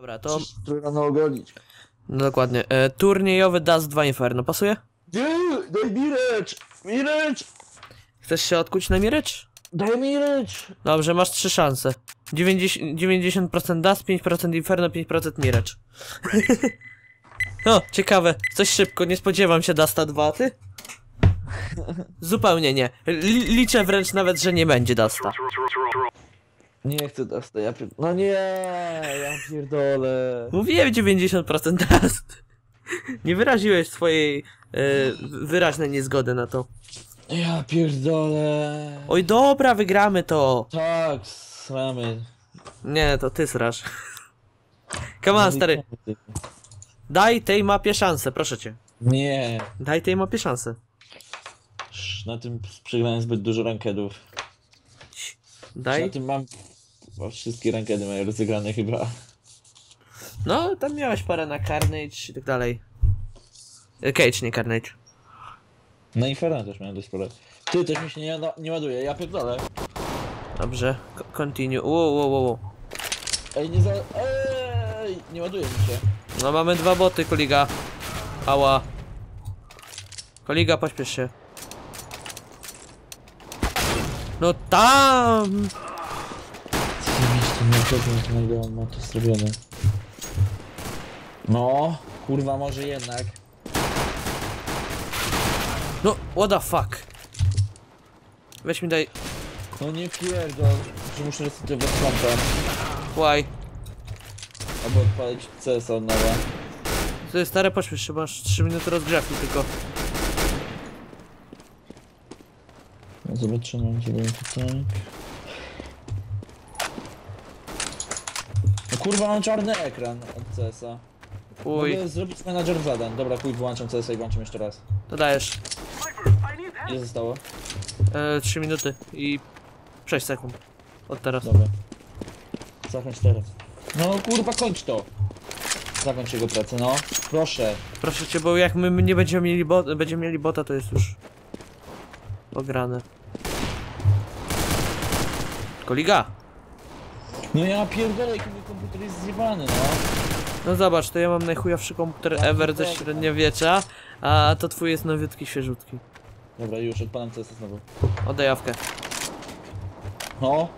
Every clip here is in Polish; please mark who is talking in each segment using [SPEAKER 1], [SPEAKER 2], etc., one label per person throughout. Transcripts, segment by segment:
[SPEAKER 1] Dobra, to
[SPEAKER 2] Który rano ogolić.
[SPEAKER 1] no dokładnie. E, turniejowy Dust 2 Inferno, pasuje?
[SPEAKER 2] Nie, daj mi recz! Mi recz!
[SPEAKER 1] Chcesz się odkuć na Mirage?
[SPEAKER 2] Daj mi recz!
[SPEAKER 1] Dobrze, masz trzy szanse. 90%, 90% Dust, 5% Inferno, 5% Mirage. o, ciekawe. Coś szybko, nie spodziewam się Dusta 2, ty? Zupełnie nie. Li liczę wręcz nawet, że nie będzie Dusta.
[SPEAKER 2] Nie chcę Dusta, ja pier... No nie, ja pierdolę.
[SPEAKER 1] Mówiłem 90% Dust. Nie wyraziłeś swojej e, wyraźnej niezgody na to.
[SPEAKER 2] Ja pierdolę.
[SPEAKER 1] Oj, dobra, wygramy to.
[SPEAKER 2] Tak, sramy.
[SPEAKER 1] Nie, to ty srasz. Come on, stary. Daj tej mapie szansę, proszę cię.
[SPEAKER 2] Nie.
[SPEAKER 1] Daj tej mapie szansę.
[SPEAKER 2] Sz, Na tym przegrałem zbyt dużo rankedów. Na
[SPEAKER 1] Daj.
[SPEAKER 2] tym mam... o, Wszystkie rankedy mają rozegrane chyba.
[SPEAKER 1] No, tam miałeś parę na Carnage i tak dalej. E, Cage, nie Carnage.
[SPEAKER 2] Na Inferno też miałem dość sporo. Ty, też mi się nie, no, nie ładuje, ja pierdolę.
[SPEAKER 1] Dobrze. Co- Continue. Wow, wow, wow, wow.
[SPEAKER 2] Ej, nie za... Ej, nie ładuje mi się.
[SPEAKER 1] No, mamy dwa boty, koliga. Ała. Koliga, pośpiesz się. No tam!
[SPEAKER 2] Nie wchodzę z mojego, ma to zrobione. No, kurwa, może jednak.
[SPEAKER 1] No, what the fuck? Weź mi daj...
[SPEAKER 2] No nie pierdol, że muszę resetować kompem.
[SPEAKER 1] Why?
[SPEAKER 2] Albo odpalić CS od nowa.
[SPEAKER 1] To jest stare, pośpiesz się, masz 3 minuty rozgrzewki tylko.
[SPEAKER 2] No zobaczymy, gdzie będzie tutaj. Kurwa, mam czarny ekran od CS-a.
[SPEAKER 1] Uj,
[SPEAKER 2] Mogę zrobić menadżer zadań. Dobra, chuj, wyłączam CS-a i włączam jeszcze raz.
[SPEAKER 1] to dajesz.
[SPEAKER 2] Ile zostało?
[SPEAKER 1] E, 3 minuty i 6 sekund. Od teraz.
[SPEAKER 2] Dobra. Zakończ teraz. No kurwa, kończ to! Zakończ jego pracę, no. Proszę.
[SPEAKER 1] Proszę cię, bo jak my nie będziemy mieli, bot, będziemy mieli bota, to jest już pograne. Koliga!
[SPEAKER 2] No ja pierdolę, jaki mój komputer jest zjebany, no.
[SPEAKER 1] No zobacz, to ja mam najchujowszy komputer
[SPEAKER 2] Ja
[SPEAKER 1] ever ze
[SPEAKER 2] też.
[SPEAKER 1] średniowiecza, a to twój jest nowiutki, świeżutki.
[SPEAKER 2] Dobra, już, odpalam CS znowu.
[SPEAKER 1] Oddaj jawkę.
[SPEAKER 2] No.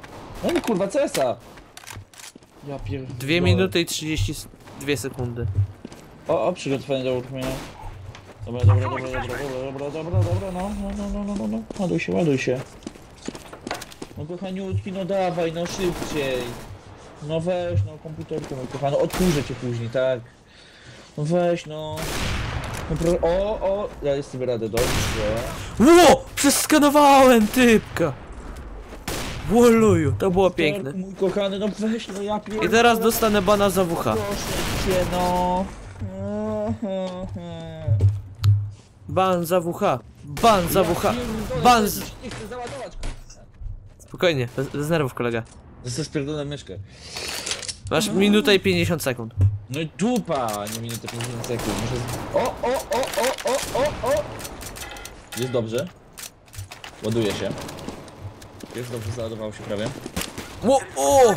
[SPEAKER 2] No i kurwa, CS-a! Ja pierdolę.
[SPEAKER 1] 2 minuty i 32 sekundy.
[SPEAKER 2] O, o, przygotowanie do uruchomienia. Dobra, dobra, dobra, dobra, dobra, dobra, dobra, dobra, no, no, no, no, no, no, no, ładuj się, ładuj się. No kochaniutki, no dawaj, no szybciej. No weź, no komputerku, mój kochany, odkurzę cię później, tak. No weź, no. no pro... O, o, ja jest sobie radę, dobrze.
[SPEAKER 1] Ło! Przeskanowałem typka! Woluju, to było piękne.
[SPEAKER 2] Mój kochany, no weź, no ja pierdolę.
[SPEAKER 1] I teraz dostanę bana za WH.
[SPEAKER 2] Proszę cię, no.
[SPEAKER 1] Ban za WH. Ban za WH. Ban z... Spokojnie, bez, bez nerwów kolega.
[SPEAKER 2] Został spierdolę myszkę.
[SPEAKER 1] Masz minutę i 50 sekund.
[SPEAKER 2] No i dupa, nie minutę 50 sekund. Muszę z... O, o, o, o, o, o, o! Jest dobrze. Ładuje się. Jest dobrze, załadowało się prawie.
[SPEAKER 1] Ło, o!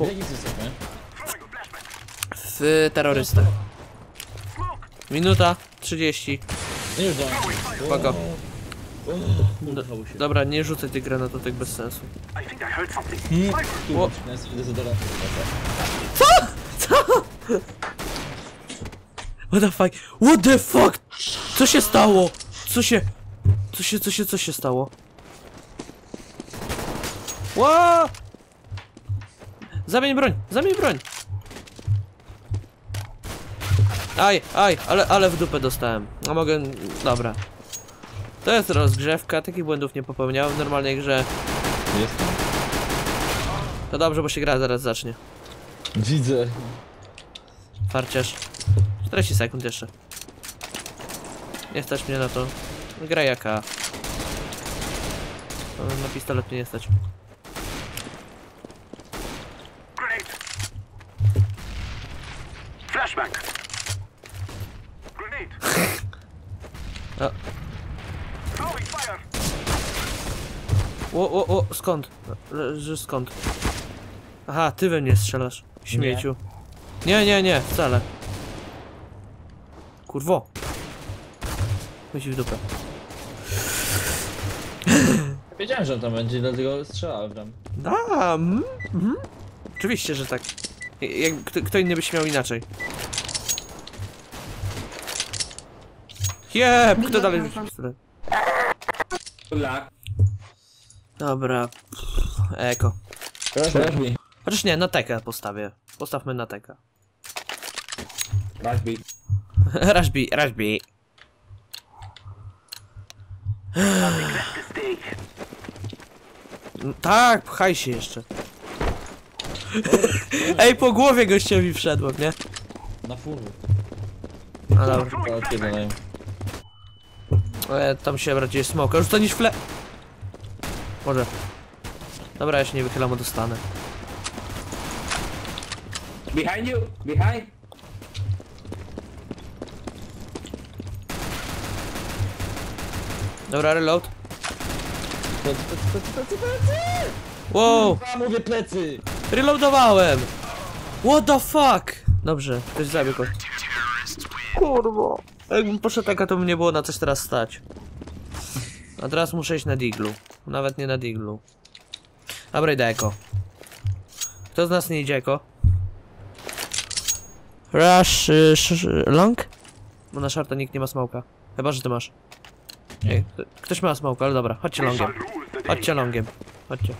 [SPEAKER 2] Nic jesteśmy?
[SPEAKER 1] W terrorystach. Minuta 30.
[SPEAKER 2] No już dołączył.
[SPEAKER 1] Spoko. Dobra, nie rzucaj tych granatek bez sensu.
[SPEAKER 2] Hmm.
[SPEAKER 1] O.
[SPEAKER 2] Tu, przynajmniej dezodorant.
[SPEAKER 1] What the fuck? What the fuck? Co się stało? Co się... Co się, co się, co się stało? Ła! Zamień broń, zamień broń! Aj, aj, ale, ale w dupę dostałem. No mogę... Dobra. To jest rozgrzewka, takich błędów nie popełniałem w normalnej grze.
[SPEAKER 2] Jestem.
[SPEAKER 1] To dobrze, bo się gra zaraz zacznie.
[SPEAKER 2] Widzę.
[SPEAKER 1] Farciarz. 40 sekund jeszcze. Nie stać mnie na to. Gra jaka. No, Na pistolet mnie nie stać. Skąd? Leży skąd? Aha, ty we mnie strzelasz. Śmieciu. Nie, nie, nie, wcale. Kurwo. Chodź w dupę.
[SPEAKER 2] Wiedziałem, że on tam będzie, dlatego strzelałem tam.
[SPEAKER 1] A, mm, mhm. Oczywiście, że tak. Jak, kto, kto inny by śmiał inaczej. Jeb, kto dalej rzucił pistolet? Dobra. Eko.
[SPEAKER 2] Me.
[SPEAKER 1] Chociaż nie, na tekę postawię. Postawmy na tekę. Rashbi, Rashbi. No Tak, pchaj się jeszcze. Ej, po głowie gościowi wszedłem, nie?
[SPEAKER 2] Na full.
[SPEAKER 1] A dobra.
[SPEAKER 2] To odpierdalają.
[SPEAKER 1] E, tam się bardziej smoka. Już to niż fle... Może. Dobra, ja się nie wychylam, bo dostanę.
[SPEAKER 3] Behind you! Behind!
[SPEAKER 1] Dobra, reload.
[SPEAKER 2] Plecy, plecy, plecy, plecy!
[SPEAKER 1] Wow,
[SPEAKER 2] mówię plecy!
[SPEAKER 1] reloadowałem! What the fuck? Dobrze, ktoś zabił go. Kurwa. Jakbym poszedł taka, to by nie było na coś teraz stać. A teraz muszę iść na diglu. Nawet nie na diglu. Dobra, idę eko. Kto z nas nie idzie eko? Rush, y, long? Bo na szarta nikt nie ma smoka. Chyba, że ty masz.
[SPEAKER 2] Nie.
[SPEAKER 1] Ktoś ma smoka, ale dobra, chodźcie longiem. Chodźcie longiem. Chodźcie.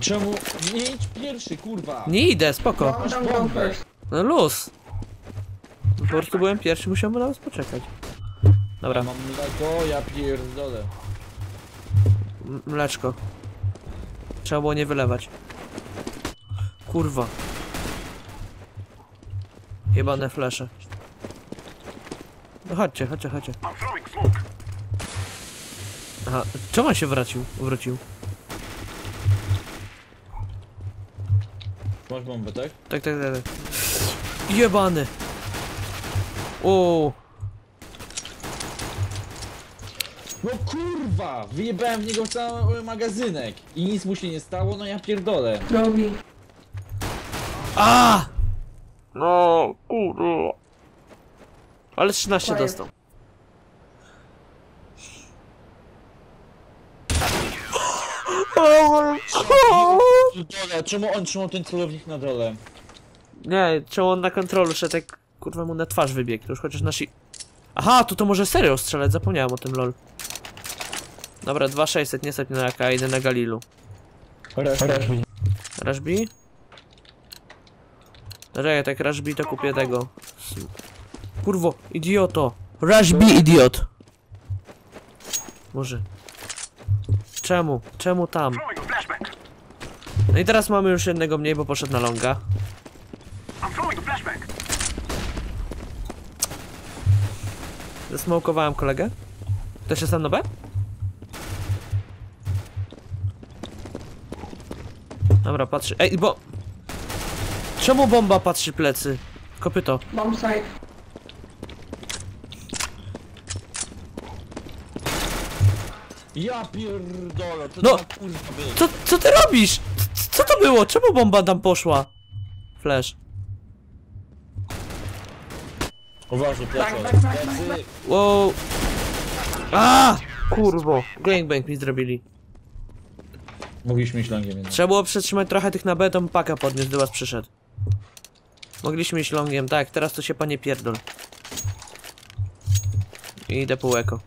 [SPEAKER 2] Czemu? Nie idź pierwszy, kurwa!
[SPEAKER 1] Nie idę, spoko.
[SPEAKER 2] Masz bombę!
[SPEAKER 1] No luz. Po prostu byłem pierwszy, musiałem na was poczekać. Dobra,
[SPEAKER 2] Mam mleko, ja pierdolę.
[SPEAKER 1] Mleczko. Trzeba było nie wylewać. Kurwa. Jebane flesze. No chodźcie, chodźcie, chodźcie. Aha, czemu on się wrócił? Wrócił.
[SPEAKER 2] Masz bombę, tak?
[SPEAKER 1] Tak, tak, tak. tak. Jebany. O,
[SPEAKER 2] No kurwa! Wyjebałem w niego cały magazynek i nic mu się nie stało, no ja pierdolę.
[SPEAKER 4] Drogi.
[SPEAKER 1] A! No, kurwa. Ale 13
[SPEAKER 4] Fire.
[SPEAKER 1] dostał.
[SPEAKER 2] Dole, czemu on trzymał ten celownik na dole?
[SPEAKER 1] Nie, czemu on na kontrolu szedł, jak kurwa mu na twarz wybiegł, to już chociaż nasi... Aha, tu to może serio strzelać, zapomniałem o tym, lol. Dobra, 2600, nie stać mnie na AK, idę na Galilu. Rashbi? Dobra, ja tak Rashbi to kupię tego. Kurwo, idioto! Rashbi, idiot! Może. Czemu? Czemu tam? No i teraz mamy już jednego mniej, bo poszedł na longa. Zasmokowałem kolegę. Ktoś jest tam na B? Dobra, patrzy. Ej, bo... Czemu bomba patrzy plecy? Kopyto.
[SPEAKER 4] Bomb site.
[SPEAKER 2] Ja pierdolę, to
[SPEAKER 1] No.
[SPEAKER 2] no. kurwa był.
[SPEAKER 1] Co, co ty robisz? C- Co to było? Czemu bomba tam poszła? Flash.
[SPEAKER 2] Uważaj, plecy,
[SPEAKER 4] Tak, tak, tak,
[SPEAKER 2] plecy.
[SPEAKER 1] Wow. A! Kurwo. Gangbang mi zrobili.
[SPEAKER 2] Mogliśmy iść longiem jednak.
[SPEAKER 1] Trzeba było przetrzymać trochę tych na B, to paka podniósł, gdy was przyszedł. Mogliśmy iść longiem, tak, teraz to się panie pierdol. I idę pół eko.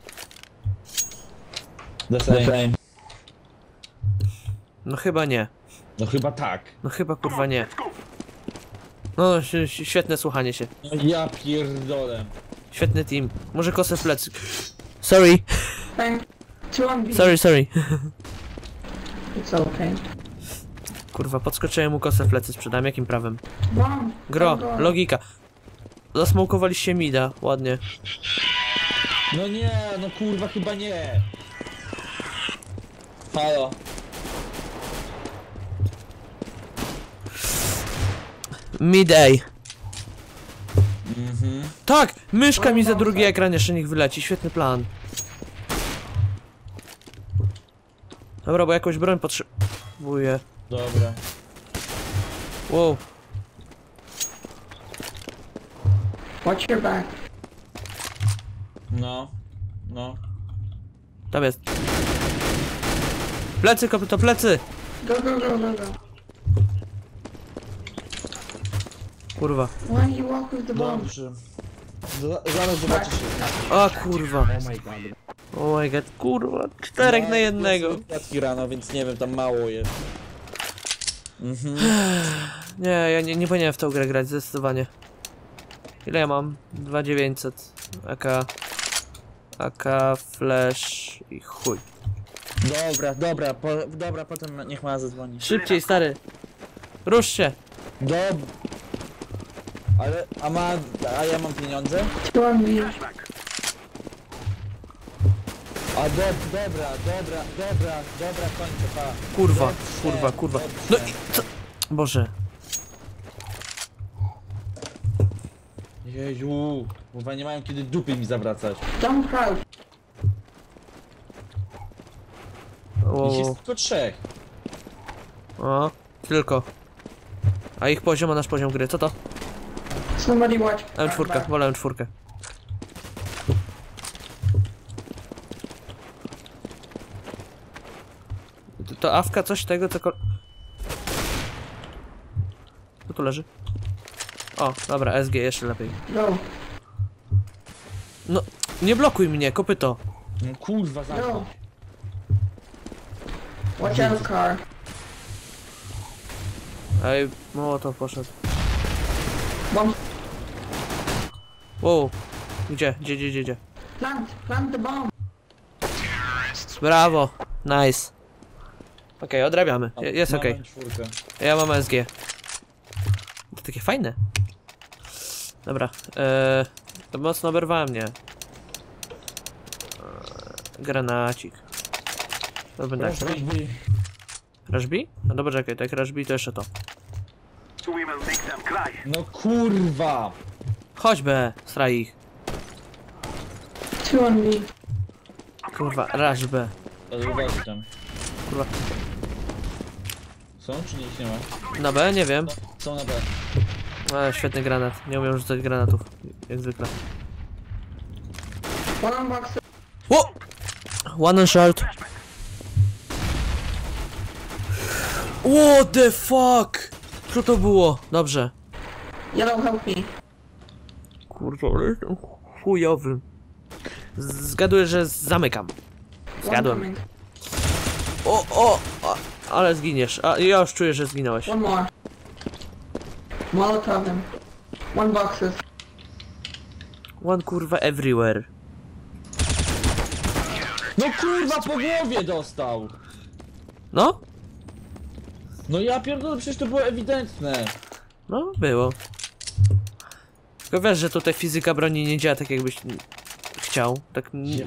[SPEAKER 2] The same.
[SPEAKER 1] No chyba nie.
[SPEAKER 2] No chyba tak.
[SPEAKER 1] No chyba kurwa nie. No, ś- ś- świetne słuchanie się.
[SPEAKER 2] No ja pierdolę.
[SPEAKER 1] Świetny team. Może kosę w plecy. Sorry,
[SPEAKER 4] on
[SPEAKER 1] sorry, sorry.
[SPEAKER 4] It's okay.
[SPEAKER 1] Kurwa, podskoczyłem mu kosę w plecy, sprzedam jakim prawem? Gro, logika. Zasmokowaliście mida, ładnie.
[SPEAKER 2] No nie, no kurwa chyba nie. Halo.
[SPEAKER 1] Midday.
[SPEAKER 2] Mhm.
[SPEAKER 1] Tak! Myszka mi za drugi ekran jeszcze niech wyleci, świetny plan. Dobra, bo jakąś broń potrzebuję.
[SPEAKER 2] Dobra.
[SPEAKER 1] Wow.
[SPEAKER 4] Watch your back.
[SPEAKER 2] No. No.
[SPEAKER 1] Tam jest. Plecy, kopyto, plecy!
[SPEAKER 4] Go, go, go, go, go.
[SPEAKER 1] Kurwa.
[SPEAKER 4] Why you walk with the bomb?
[SPEAKER 2] Dobrze. Za- Zaraz zobaczysz.
[SPEAKER 1] A kurwa. Oh my god, kurwa. Czterech na jednego.
[SPEAKER 2] Kwiatki rano, więc nie wiem, tam mało jest. Mhm.
[SPEAKER 1] Nie, ja nie, nie powinienem w tą grę grać, zdecydowanie. Ile ja mam? 2900. AK. AK, flash i chuj.
[SPEAKER 2] Dobra, dobra, po, dobra, potem niech ma zadzwoni.
[SPEAKER 1] Szybciej, stary. Rusz się.
[SPEAKER 2] Dob... Ale, a ma, a ja mam pieniądze?
[SPEAKER 5] Flashback.
[SPEAKER 2] A dob, dobra, dobra, dobra, dobra, kończę, pa.
[SPEAKER 1] Kurwa,
[SPEAKER 2] Dobrze,
[SPEAKER 1] kurwa, kurwa.
[SPEAKER 2] dobrze.
[SPEAKER 1] No i co? Boże.
[SPEAKER 2] Jeju, kurwa nie mają kiedy dupy mi zawracać.
[SPEAKER 4] Don't crouch.
[SPEAKER 1] O,
[SPEAKER 2] Ich jest tylko trzech.
[SPEAKER 1] o, tylko. A ich poziom, a nasz poziom gry, co to?
[SPEAKER 4] Somebody watch.
[SPEAKER 1] M4,
[SPEAKER 4] back.
[SPEAKER 1] wolę M4. To, awka coś tego, co. Co tu leży? O, dobra, SG jeszcze lepiej.
[SPEAKER 4] Go.
[SPEAKER 1] No, nie blokuj mnie, kopyto.
[SPEAKER 2] No kurwa,
[SPEAKER 4] Go.
[SPEAKER 2] zamknij.
[SPEAKER 4] Watch out car.
[SPEAKER 1] Ej, mało to poszedł.
[SPEAKER 4] Bomb.
[SPEAKER 1] Wow. Gdzie, gdzie, gdzie, gdzie, gdzie?
[SPEAKER 4] Plant. Plant the bomb.
[SPEAKER 1] Brawo, nice. Okej, odrabiamy. Je- Jest okej.
[SPEAKER 2] czwórkę.
[SPEAKER 1] Ja mam SG. To takie fajne. Dobra, eee, to mocno oberwałem mnie. Eee, granacik. To będę tak.
[SPEAKER 2] Proszę,
[SPEAKER 1] Rashby? No dobra, czekaj, tak Rashby to jeszcze to.
[SPEAKER 2] No kurwa!
[SPEAKER 1] Chodźby, straj ich.
[SPEAKER 4] Two on B.
[SPEAKER 1] Kurwa,
[SPEAKER 2] uważaj tam.
[SPEAKER 1] Kurwa.
[SPEAKER 2] Są czy nic nie ma?
[SPEAKER 1] Na B? Nie wiem.
[SPEAKER 2] Są na B.
[SPEAKER 1] Ale świetny granat. Nie umiem rzucać granatów. Jak zwykle.
[SPEAKER 4] One on box.
[SPEAKER 1] O! One on short. What the fuck? Co to było? Dobrze.
[SPEAKER 4] Yellow, help me.
[SPEAKER 1] Kurwa, ale jestem chujowy. Zgaduję, że zamykam. Zgadłem. O, o, o, ale zginiesz. A ja już czuję, że zginąłeś.
[SPEAKER 4] One more. Molotov him. One boxes.
[SPEAKER 1] One kurwa everywhere.
[SPEAKER 2] No kurwa po głowie dostał!
[SPEAKER 1] No?
[SPEAKER 2] No ja pierdolę, przecież to było ewidentne.
[SPEAKER 1] No, było. Tylko wiesz, że tutaj fizyka broni nie działa tak jakbyś chciał. Tak.
[SPEAKER 2] Ja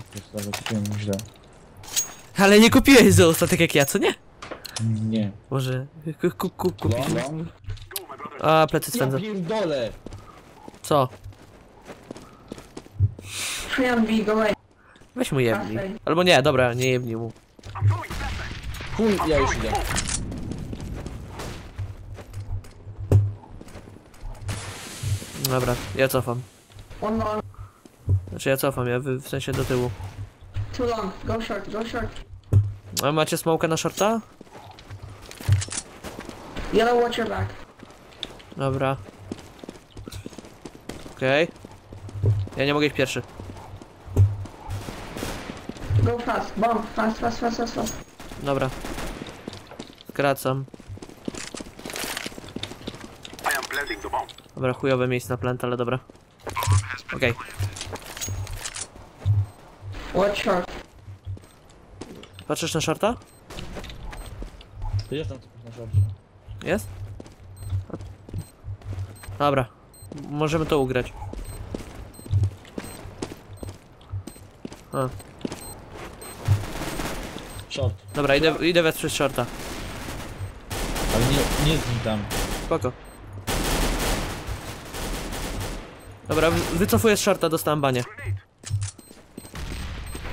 [SPEAKER 2] kupiłem źle.
[SPEAKER 1] Ale nie kupiłeś Zeusa tak jak ja, co nie?
[SPEAKER 2] Nie.
[SPEAKER 1] Może. Ku, ku, ku, kupić.
[SPEAKER 5] My brother.
[SPEAKER 1] A, plecy
[SPEAKER 2] Ja
[SPEAKER 1] swędzę.
[SPEAKER 2] pierdolę!
[SPEAKER 1] Co?
[SPEAKER 4] Go.
[SPEAKER 1] Weź mu jebnij. Albo nie, dobra, nie jebnij mu.
[SPEAKER 2] Chuj, ja już idę.
[SPEAKER 1] Dobra, ja cofam.
[SPEAKER 4] One long.
[SPEAKER 1] Znaczy ja cofam, ja w, w sensie do tyłu.
[SPEAKER 4] Too long. Go short, go short.
[SPEAKER 1] A macie smoka na shorta?
[SPEAKER 4] Yellow, watch your back.
[SPEAKER 1] Dobra. Okej. Ja nie mogę iść pierwszy.
[SPEAKER 4] Go fast. Bomb. Fast, fast, fast, fast, fast.
[SPEAKER 1] Dobra. Skracam.
[SPEAKER 5] I am planting the bomb.
[SPEAKER 1] Dobra, chujowe miejsce na plant, ale dobra. Okej.
[SPEAKER 4] Watch short.
[SPEAKER 1] Patrzysz na shorta?
[SPEAKER 2] To jest tam coś na żarcie.
[SPEAKER 1] Jest? Dobra. M- Możemy to ugrać. A,
[SPEAKER 2] Short.
[SPEAKER 1] dobra, idę, idę wesprzeć shorta.
[SPEAKER 2] Ale nie, nie z nim tam.
[SPEAKER 1] Spoko. Dobra, wy- wycofuję z shorta, dostałem banie.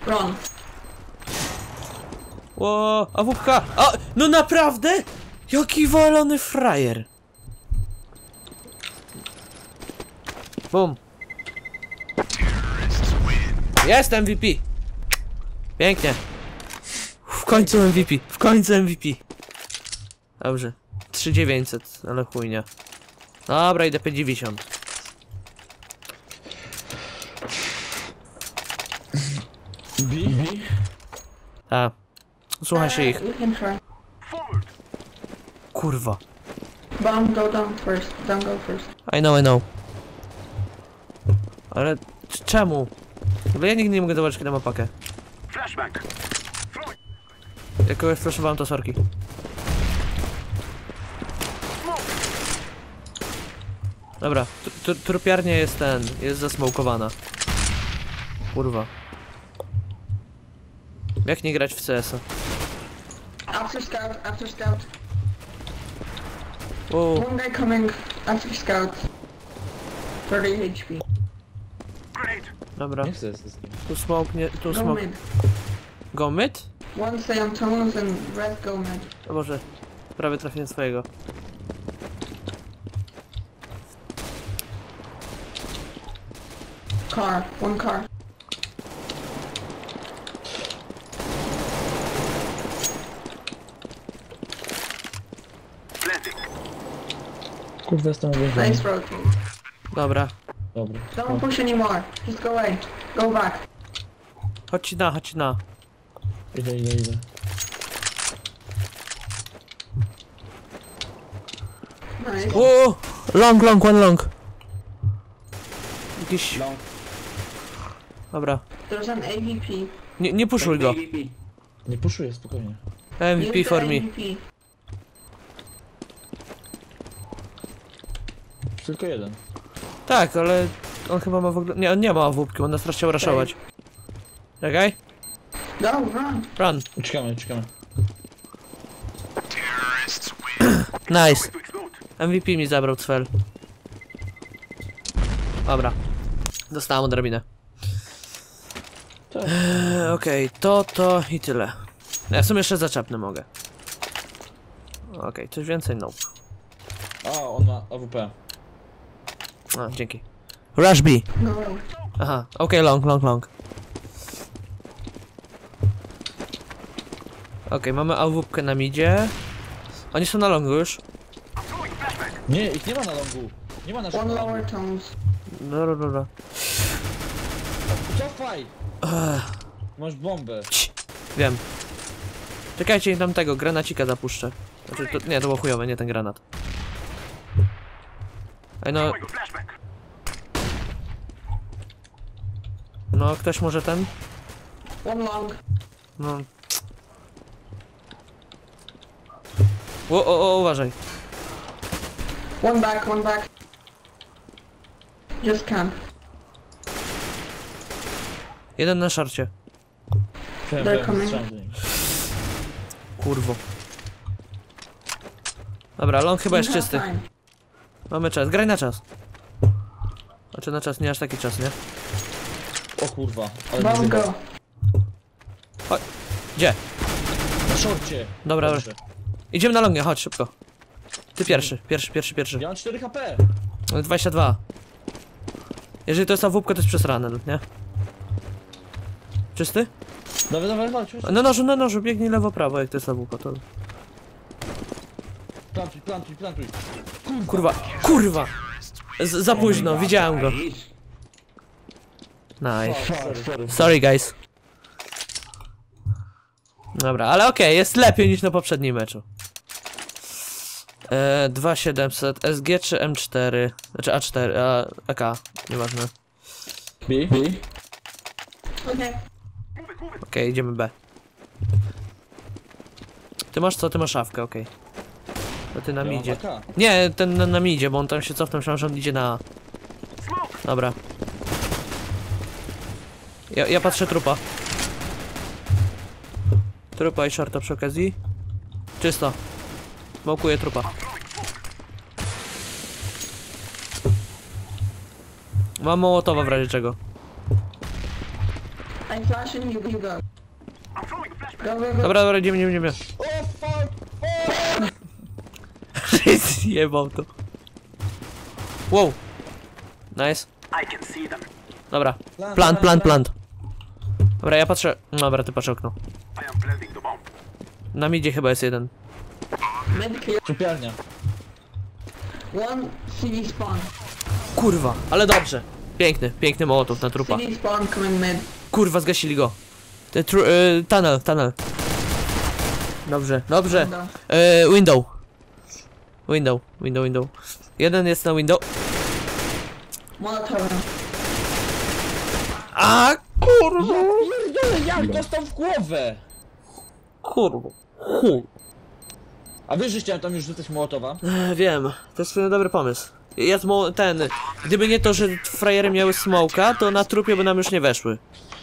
[SPEAKER 4] Run.
[SPEAKER 1] Ło, AWP! A, no naprawdę? Jaki walony frajer. Bum. Jest MVP! Pięknie. W końcu MVP, w końcu MVP. Dobrze. 3900, ale chujnia. Dobra, idę 50.
[SPEAKER 2] B?
[SPEAKER 1] A. Słuchaj się ich.
[SPEAKER 4] You can try.
[SPEAKER 5] Forward.
[SPEAKER 1] Kurwa.
[SPEAKER 4] Bomb, go down first. Don't go first.
[SPEAKER 1] I know, I know. Ale czemu? Bo ja nigdy nie mogę zobaczyć, kiedy ma pakę.
[SPEAKER 5] Flashbang. Throwing.
[SPEAKER 1] Jak kogoś flashowałem, to sorki. Dobra, tr- tr- trupiarnia jest ten, jest zasmokowana. Kurwa. Jak nie grać w CS-a?
[SPEAKER 4] After scout, after scout. One guy coming after scout. 30 HP.
[SPEAKER 1] Dobra.
[SPEAKER 2] Nie chcę z z nim.
[SPEAKER 1] Tu smoke, nie, tu
[SPEAKER 4] Go
[SPEAKER 1] smoke.
[SPEAKER 4] mid.
[SPEAKER 1] Go mid?
[SPEAKER 4] One stay on tunnels and red go mid.
[SPEAKER 1] O Boże, prawie trafiłem swojego.
[SPEAKER 4] Car, one car.
[SPEAKER 2] Kurde, jestem.
[SPEAKER 1] Dobra.
[SPEAKER 2] Dobra.
[SPEAKER 4] Don't push anymore. Just go away. Go back.
[SPEAKER 1] Chodź na, chodź na.
[SPEAKER 2] Idę, idę, idę.
[SPEAKER 4] Nice.
[SPEAKER 1] O, long, long, one long. Jakiś...
[SPEAKER 3] Long.
[SPEAKER 1] Dobra.
[SPEAKER 4] There's an AVP.
[SPEAKER 1] Nie, nie puszuj go.
[SPEAKER 3] AVP.
[SPEAKER 2] Nie puszuję, spokojnie.
[SPEAKER 1] MVP
[SPEAKER 4] Use the
[SPEAKER 1] for me.
[SPEAKER 4] AVP.
[SPEAKER 2] Tylko jeden.
[SPEAKER 1] Tak, ale on chyba ma w ogóle... Nie, on nie ma AWP, on nas teraz chciał raszować. Czekaj.
[SPEAKER 4] Go, run.
[SPEAKER 1] Run.
[SPEAKER 2] Uciekamy, uciekamy.
[SPEAKER 1] Nice. MVP mi zabrał cfel. Dobra. Dostałem odrobinę.
[SPEAKER 2] Tak.
[SPEAKER 1] Eee, Okej, to, to i tyle. Ja w sumie jeszcze zaczepny mogę. Okej, coś więcej? Nope.
[SPEAKER 2] A, on ma AWP.
[SPEAKER 1] A, dzięki. Rush B. Aha, okej, long, long, long. Okej, mamy AWP na midzie. Oni są na longu już.
[SPEAKER 2] Nie, ich nie ma na longu. Nie ma na
[SPEAKER 4] One lower tunnels.
[SPEAKER 1] Dobra, dobra.
[SPEAKER 2] Cofaj! Masz bombę.
[SPEAKER 1] Wiem. Czekajcie, tam tego, granacika zapuszczę. Znaczy, to, nie, to było chujowe, nie ten granat. Ej, no, no, ktoś może ten?
[SPEAKER 4] One long.
[SPEAKER 1] No. O, o, o, uważaj.
[SPEAKER 4] One back, one back. Just camp.
[SPEAKER 1] Jeden na szarcie.
[SPEAKER 4] They're coming.
[SPEAKER 1] Kurwo. Dobra, long chyba jest czysty. Mamy czas, graj na czas. Znaczy na czas, nie aż taki czas, nie?
[SPEAKER 2] O kurwa, ale mnie
[SPEAKER 4] go.
[SPEAKER 1] Gdzie?
[SPEAKER 2] Na szorcie.
[SPEAKER 1] Dobra, dobra.
[SPEAKER 2] Dobrze.
[SPEAKER 1] Idziemy na longie, chodź szybko. Ty pierwszy, pierwszy, pierwszy, pierwszy.
[SPEAKER 2] Ja mam 4 HP.
[SPEAKER 1] 22. Jeżeli to jest AWP, to jest przesrane, nie? Czysty?
[SPEAKER 2] Dawaj, dawaj, chodź, chodź.
[SPEAKER 1] Na nożu, na nożu, biegnij lewo, prawo, jak to jest AWP, to...
[SPEAKER 2] Plantuj, plantuj, plantuj.
[SPEAKER 1] Kurwa, kurwa! Z za późno, widziałem go.
[SPEAKER 3] Nice.
[SPEAKER 2] Sorry,
[SPEAKER 1] guys. Dobra, ale okej, jest lepiej niż na poprzednim meczu. E, 2700, SG czy M4? Znaczy A4, a, AK, nieważne.
[SPEAKER 2] B? B?
[SPEAKER 4] Okay.
[SPEAKER 1] Okej, idziemy B. Ty masz co? Ty masz szafkę, okej. To ty na
[SPEAKER 2] Ja mam
[SPEAKER 1] midzie.
[SPEAKER 2] AK.
[SPEAKER 1] Nie, ten na, na midzie, bo on tam się cofnął, myślałem, że on idzie na. Dobra. Ja, ja patrzę trupa. Trupa i shorta przy okazji. Czysto. Smokuję trupa. Mam mołotowa w razie czego. Dobra, dobra, idziemy, idziemy, idziemy.
[SPEAKER 2] O fuck!
[SPEAKER 1] Zjebał to. Wow. Nice. Dobra. Plant, plant, plant. Dobra, ja patrzę... Dobra, ty patrz okno. Na midzie chyba jest jeden.
[SPEAKER 2] Czupialnia.
[SPEAKER 4] One CD spawn.
[SPEAKER 1] Kurwa, ale dobrze. Piękny, piękny mołotów na trupa.
[SPEAKER 4] CD spawn coming mid.
[SPEAKER 1] Kurwa, zgasili go. Tru... Y, tunnel, tunnel. Dobrze, dobrze.
[SPEAKER 4] Window.
[SPEAKER 1] Y, window. Window, window, window. Jeden jest na window.
[SPEAKER 4] Molotov.
[SPEAKER 1] A kurwa,
[SPEAKER 2] Pierdolę, jak dostał w głowę!
[SPEAKER 1] kurwa. Chuj.
[SPEAKER 2] A wiesz, że chciałem tam już rzucać Mołotowa?
[SPEAKER 1] Wiem, to jest dobry pomysł. Jest mo ten. Gdyby nie to, że frajery miały smoka, to na trupie by nam już nie weszły.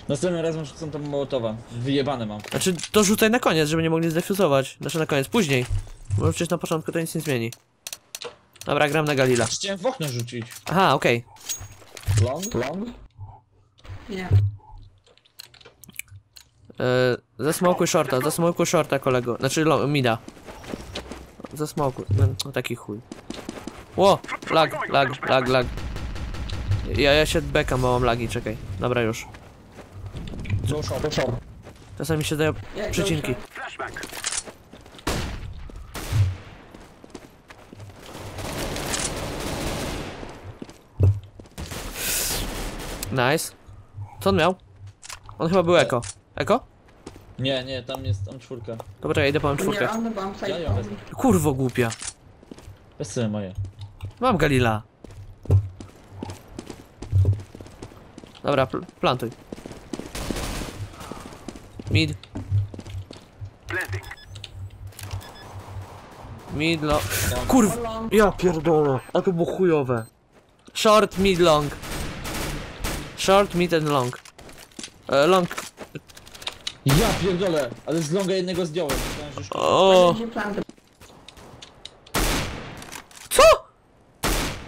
[SPEAKER 2] Następnym razem rzucam tam Mołotowa. Wyjebane mam.
[SPEAKER 1] Znaczy, to rzucaj na koniec, żeby nie mogli zdefuzować. Znaczy na koniec, później. Bo przecież na początku to nic nie zmieni. Dobra, gram na Galila.
[SPEAKER 2] Chciałem w okno rzucić.
[SPEAKER 1] Aha, okej.
[SPEAKER 2] Long? Long?
[SPEAKER 4] Yeah.
[SPEAKER 1] Okay. Zasmokuj shorta, zasmokuj shorta kolego. Znaczy lo, mida. Zasmokuj, no taki chuj. Ło, lag, lag, lag, lag. Ja, ja się bekam, bo mam lagi, czekaj. Dobra już.
[SPEAKER 2] Short.
[SPEAKER 1] Czasami się dają przycinki. Nice. Co on miał? On chyba był eko. Eko?
[SPEAKER 2] Nie, nie, tam jest, tam czwórka.
[SPEAKER 1] Dobra, ja idę po
[SPEAKER 4] When you're
[SPEAKER 1] czwórkę.
[SPEAKER 4] on the bomb site,
[SPEAKER 2] Ja ją
[SPEAKER 4] probably.
[SPEAKER 2] wezmę.
[SPEAKER 1] Kurwo głupia.
[SPEAKER 2] Bez moje.
[SPEAKER 1] Mam Galila. Dobra, pl plantuj. Mid, mid,
[SPEAKER 4] Long.
[SPEAKER 1] ja pierdolę, a to było chujowe. Short, mid, long. Short, mid and long. E, long,
[SPEAKER 2] Ja pierdolę, ale z longa jednego zdjąłem. Myślałem, że już...
[SPEAKER 1] o, Co?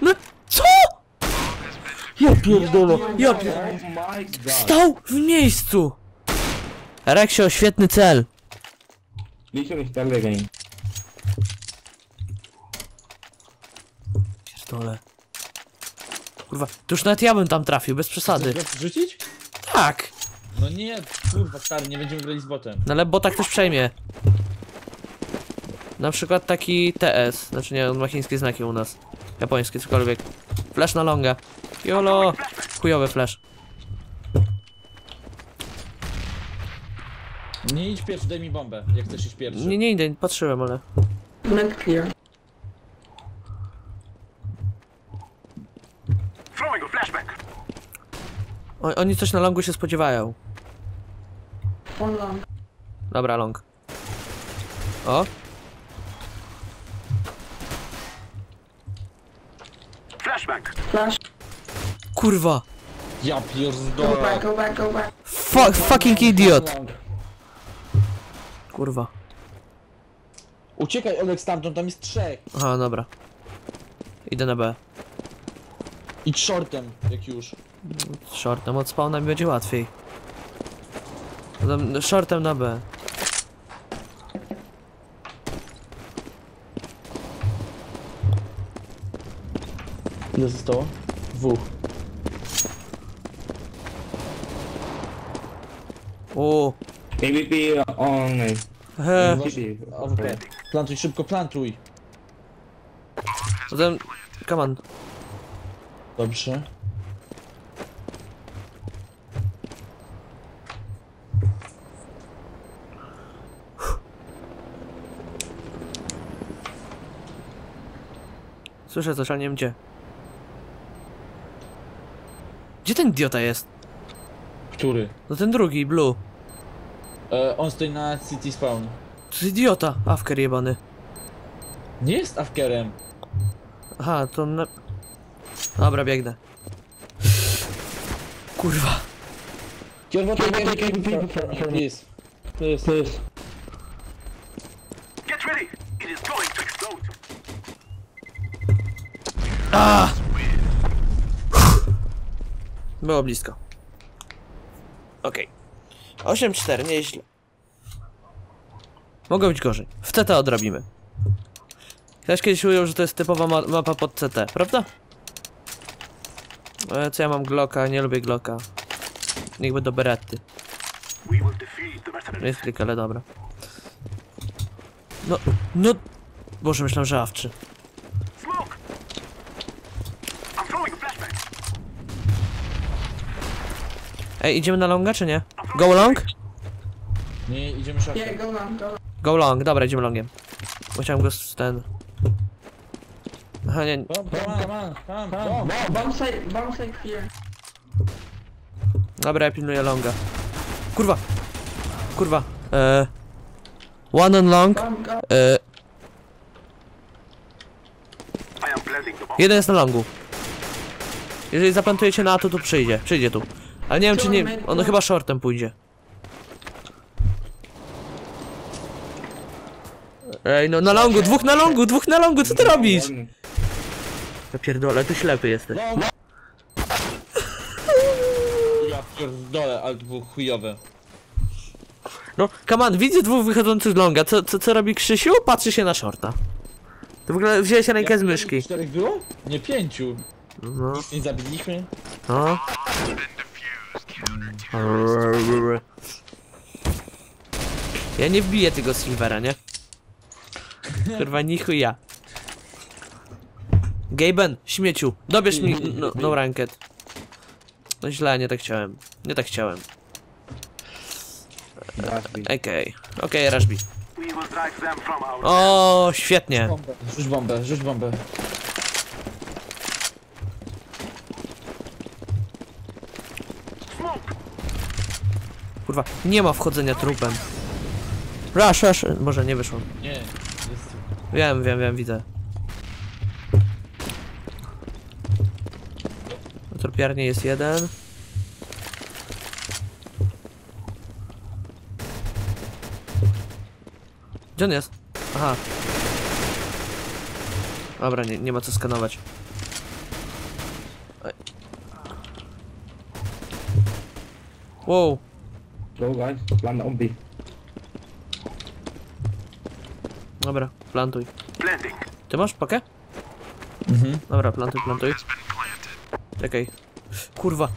[SPEAKER 1] No, co? Ja pierdolę, ja pierdolę.
[SPEAKER 3] Oh.
[SPEAKER 1] Stał w miejscu! Reksio, świetny cel.
[SPEAKER 3] Licho está el game.
[SPEAKER 1] Pierdolę. Kurwa, to już nawet ja bym tam trafił, bez przesady.
[SPEAKER 2] Chcesz rzucić?
[SPEAKER 1] Tak!
[SPEAKER 2] No nie, kurwa stary, nie będziemy grali z botem.
[SPEAKER 1] No ale bota ktoś przejmie. Na przykład taki TS, znaczy nie, on ma chińskie znaki u nas. Japońskie, cokolwiek. Flash na longa. Jolo! Chujowy flash.
[SPEAKER 2] Nie idź pierwszy, daj mi bombę, jak chcesz iść pierwszy.
[SPEAKER 1] Nie, nie idę, patrzyłem, ale...
[SPEAKER 4] mid clear?
[SPEAKER 5] Throwing a flashback.
[SPEAKER 1] O, oni coś na longu się spodziewają.
[SPEAKER 4] One long.
[SPEAKER 1] Dobra, long. O,
[SPEAKER 5] Flashback.
[SPEAKER 4] Flash.
[SPEAKER 1] kurwa!
[SPEAKER 2] Ja
[SPEAKER 4] Go back,
[SPEAKER 2] pierdolę.
[SPEAKER 4] go back, go back.
[SPEAKER 1] Fuck, fucking idiot! Kurwa.
[SPEAKER 2] Uciekaj Olek stamtąd, tam jest trzech.
[SPEAKER 1] Aha, dobra. Idę na B.
[SPEAKER 2] Idź shortem, jak już.
[SPEAKER 1] Shortem od spawna mi będzie łatwiej. Zatem Shortem na B.
[SPEAKER 2] Ile zostało? Dwóch.
[SPEAKER 1] O,
[SPEAKER 3] AVP on.
[SPEAKER 1] he.
[SPEAKER 2] AWP. Plantuj, szybko plantuj.
[SPEAKER 1] Zatem, come on.
[SPEAKER 2] Dobrze.
[SPEAKER 1] Słyszę coś, ale nie wiem gdzie. Gdzie ten idiota jest?
[SPEAKER 2] Który?
[SPEAKER 1] No ten drugi, blue.
[SPEAKER 2] E, on stoi na city spawn.
[SPEAKER 1] To jest idiota, afker jebany.
[SPEAKER 2] Nie jest afkerem.
[SPEAKER 1] Aha, to na... Dobra, biegnę. Kurwa.
[SPEAKER 2] From me, please. Please, please.
[SPEAKER 5] Get ready. It is going to explode.
[SPEAKER 1] Było blisko. Okej. 8-4, nieźle. Mogło być gorzej. W CT odrobimy. Ktoś kiedyś ujął, że to jest typowa ma mapa pod CT, prawda? E, co ja mam Glocka? Nie lubię Glocka. Niech będą
[SPEAKER 5] mercenaries.
[SPEAKER 1] Jest klik, ale dobra. No, no... Boże, myślałem, że awczy. Ej, idziemy na longa, czy nie? Go long?
[SPEAKER 2] Nie, idziemy.
[SPEAKER 4] Yeah, go long, go long.
[SPEAKER 1] Go long, dobra, idziemy longiem. Bo chciałem go z ten... Aha, nie,
[SPEAKER 2] Bomb, come on, come on, come on, bomb.
[SPEAKER 4] Bomb site, bomb site here.
[SPEAKER 1] dobra, ja pilnuję longa. Kurwa! Kurwa, eee... One on long,
[SPEAKER 4] Bomb, go.
[SPEAKER 1] eee...
[SPEAKER 5] I am planting the bomb.
[SPEAKER 1] Jeden jest na longu. Jeżeli zaplantujecie na to, to przyjdzie, przyjdzie tu. Ale nie wiem, czy nie... On chyba shortem pójdzie. Ej, no na longu, dwóch na longu, dwóch na longu, co ty robisz? Ja pierdolę, ty ślepy jesteś.
[SPEAKER 2] Bomb. Ja pierdolę, ale to było chujowe.
[SPEAKER 1] No, come on, widzę dwóch wychodzących z longa. Co, co, co robi Krzysiu? Patrzy się na shorta. Ty w ogóle wziąłeś rękę z myszki.
[SPEAKER 2] Czterech było? Nie, pięciu.
[SPEAKER 1] No,
[SPEAKER 2] Nie zabiliśmy?
[SPEAKER 1] no. Ja nie wbiję tego Silvera, nie? Kurwa, ni chuja. Gaben, śmieciu, dobierz mi no, no ranket. No źle, nie tak chciałem. Nie tak chciałem. Okej, okej,
[SPEAKER 5] from our
[SPEAKER 1] O, świetnie.
[SPEAKER 2] Bombę. Rzuć bombę, rzuć bombę.
[SPEAKER 1] Kurwa, nie ma wchodzenia trupem. Rush, rush. Może nie wyszło.
[SPEAKER 2] Nie, jest...
[SPEAKER 1] Wiem, wiem, wiem, widzę. Na tropiarni jest jeden. Gdzie on jest? Aha. Dobra, nie, nie ma co skanować. Wow,
[SPEAKER 3] Go guys, plan on B.
[SPEAKER 1] dobra, plantuj.
[SPEAKER 5] Planting.
[SPEAKER 1] Ty masz pakę?
[SPEAKER 2] Mhm.
[SPEAKER 1] Dobra, plantuj, plantuj. Czekaj. Kurwa,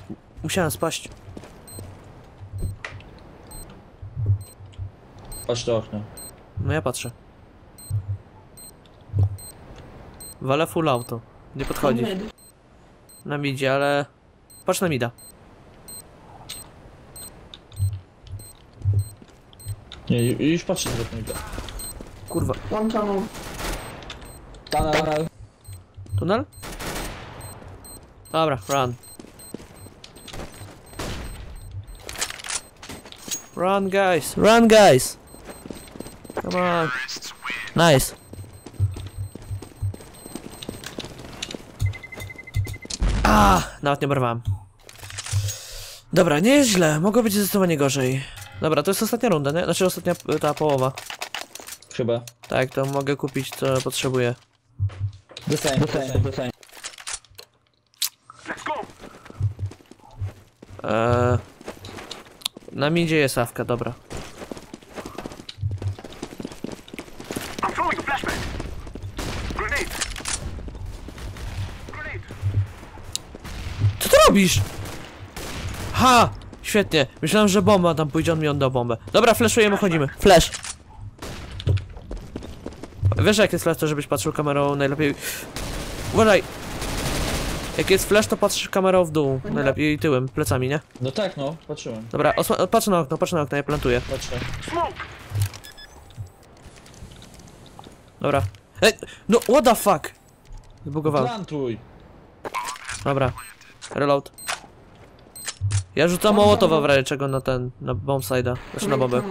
[SPEAKER 1] musiałem spaść.
[SPEAKER 2] Patrz to okno.
[SPEAKER 1] No ja patrzę. Wale full auto. Nie podchodzi. Na midzie, ale... Patrz na mida.
[SPEAKER 2] Nie, ju- już patrzę na okno.
[SPEAKER 1] Kurwa.
[SPEAKER 4] One tunnel.
[SPEAKER 2] Tunel.
[SPEAKER 1] Tunel? Dobra, run. Run, guys! Run, guys! Come on. Nice. Ah, nawet nie barwałem. Dobra, nie jest źle. Mogło być zdecydowanie gorzej. Dobra, to jest ostatnia runda, nie? Znaczy ostatnia y, ta połowa.
[SPEAKER 2] Chyba.
[SPEAKER 1] Tak, to mogę kupić co potrzebuję.
[SPEAKER 2] Dostaję.
[SPEAKER 5] Let's go.
[SPEAKER 1] Eee, na midzie jest awka, dobra.
[SPEAKER 5] I'm throwing a flashbang. Grenade. Grenade.
[SPEAKER 1] Co ty robisz? Ha! Świetnie. Myślałem, że bomba tam pójdzie, on mi oddał bombę. Dobra, flashujemy, chodzimy. Flash. Wiesz jak jest flash, to żebyś patrzył kamerą najlepiej... Uważaj! Jak jest flash, to patrz kamerą w dół. Najlepiej tyłem, plecami, nie?
[SPEAKER 2] No tak, no, patrzyłem.
[SPEAKER 1] Dobra, patrz na okno, patrz na okno, ja plantuję.
[SPEAKER 2] Patrzę.
[SPEAKER 1] Dobra. Ej, no what the fuck? Zbugowałem.
[SPEAKER 2] Plantuj!
[SPEAKER 1] Dobra. Reload. Ja rzucam mołotowa w razie czego na ten, na bombside'a. Znaczy na bombę.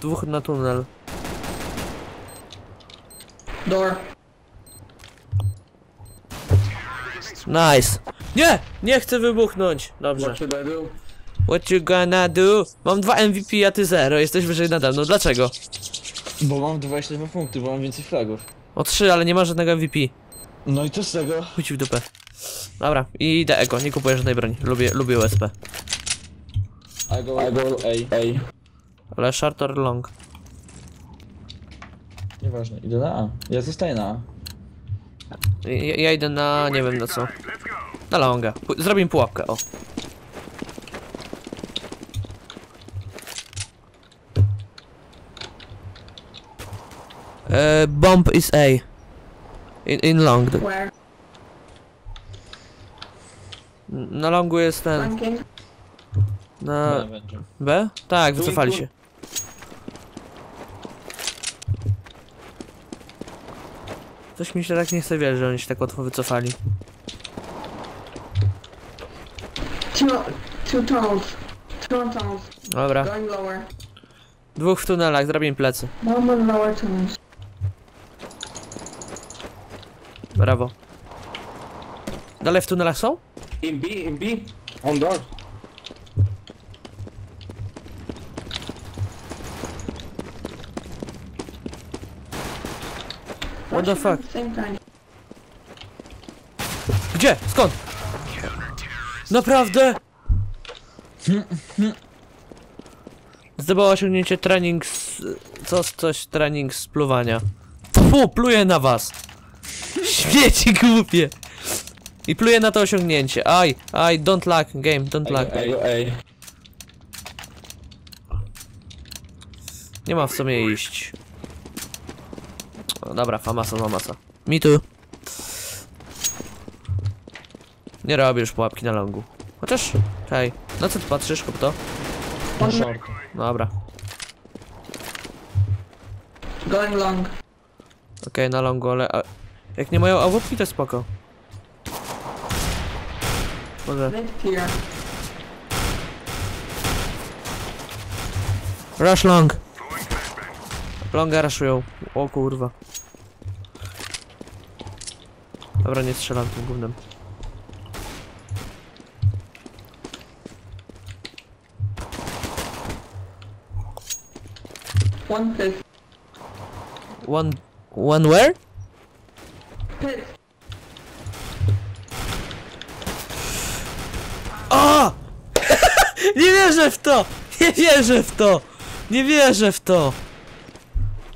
[SPEAKER 1] Dwóch na tunel.
[SPEAKER 4] Door.
[SPEAKER 1] Nice. Nie! Nie chcę wybuchnąć. Dobrze. What you gonna do? Mam dwa MVP, a ty zero. Jesteś wyżej nade mną. Dlaczego?
[SPEAKER 2] Bo mam 22 punkty, bo mam więcej flagów.
[SPEAKER 1] O trzy, ale nie ma żadnego MVP.
[SPEAKER 2] No i co z tego?
[SPEAKER 1] Ci w dupę. Dobra, idę ego, nie kupuję żadnej broni. Lubię, lubię USP.
[SPEAKER 2] I go, I go A. A.
[SPEAKER 1] Ale short or long?
[SPEAKER 2] Nieważne, idę na A. Ja zostaję na A.
[SPEAKER 1] Ja, ja idę na... nie wiem na co. Na longa. Zrobimy pułapkę, o. E, bomb is A. In, in long.
[SPEAKER 4] Where?
[SPEAKER 1] Na longu jest ten. Na. B? Tak, wycofali się. Coś mi się tak nie chce wierzyć, że oni się tak łatwo wycofali.
[SPEAKER 4] Two, two tunnels. Two tunnels.
[SPEAKER 1] Dobra.
[SPEAKER 4] Going lower.
[SPEAKER 1] Dwóch w tunelach, zrobię im plecy.
[SPEAKER 4] One more lower tunnels.
[SPEAKER 1] Brawo. Dalej w tunelach są?
[SPEAKER 3] In B, in B. On door.
[SPEAKER 1] What the fuck? Gdzie? Skąd? Naprawdę? Zdobyło osiągnięcie trening z... Co, coś, trening z pluwania. Fu, pluję na was. Śmieci głupie. I pluję na to osiągnięcie. Aj, aj, don't lag, game, don't lag.
[SPEAKER 2] Ej, ej, ej.
[SPEAKER 1] Nie ma w sumie iść. O, dobra, famasa, famasa. Me too. Nie robię już pułapki na longu. Chociaż, hej, na co ty patrzysz, to?
[SPEAKER 2] Na short.
[SPEAKER 1] Dobra,
[SPEAKER 4] Going long.
[SPEAKER 1] okej, na longu, ale a, jak nie mają AWP, to spoko. Może. Rush long. Longa rushują. O kurwa. Dobra, nie strzelam tym gównem.
[SPEAKER 4] One pit.
[SPEAKER 1] One... One where?
[SPEAKER 4] Pit.
[SPEAKER 1] Nie wierzę w to! Nie wierzę w to! Nie wierzę w to!